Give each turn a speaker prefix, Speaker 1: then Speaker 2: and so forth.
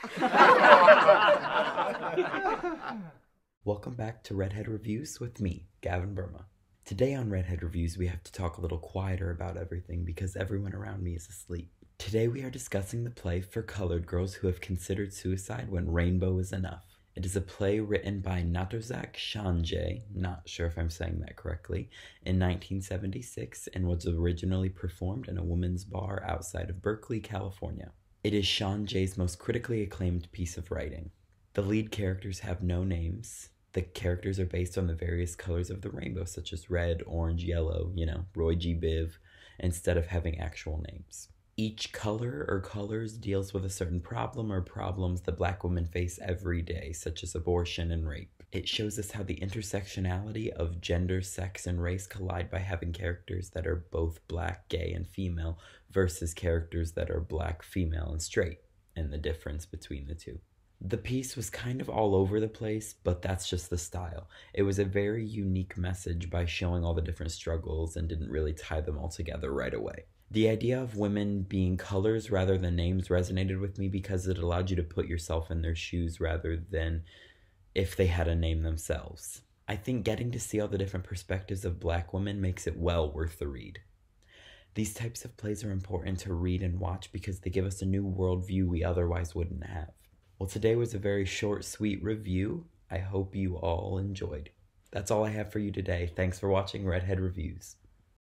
Speaker 1: Welcome back to Redhead Reviews with me, Gavin Buurma. Today on Redhead Reviews, we have to talk a little quieter about everything because everyone around me is asleep. Today, we are discussing the play for colored girls who have considered suicide when rainbow is enough. It is a play written by Ntozake Shange, not sure if I'm saying that correctly, in 1976 and was originally performed in a women's bar outside of Berkeley, California. It is Shange's most critically acclaimed piece of writing. The lead characters have no names. The characters are based on the various colors of the rainbow, such as red, orange, yellow, you know, Roy G. Biv, instead of having actual names. Each color or colors deals with a certain problem or problems that black women face every day, such as abortion and rape. It shows us how the intersectionality of gender, sex, and race collide by having characters that are both black, gay, and female versus characters that are black, female, and straight, and the difference between the two. The piece was kind of all over the place, but that's just the style. It was a very unique message by showing all the different struggles and didn't really tie them all together right away. The idea of women being colors rather than names resonated with me because it allowed you to put yourself in their shoes rather than if they had a name themselves. I think getting to see all the different perspectives of black women makes it well worth the read. These types of plays are important to read and watch because they give us a new worldview we otherwise wouldn't have. Well, today was a very short, sweet review. I hope you all enjoyed. That's all I have for you today. Thanks for watching Redhead Reviews.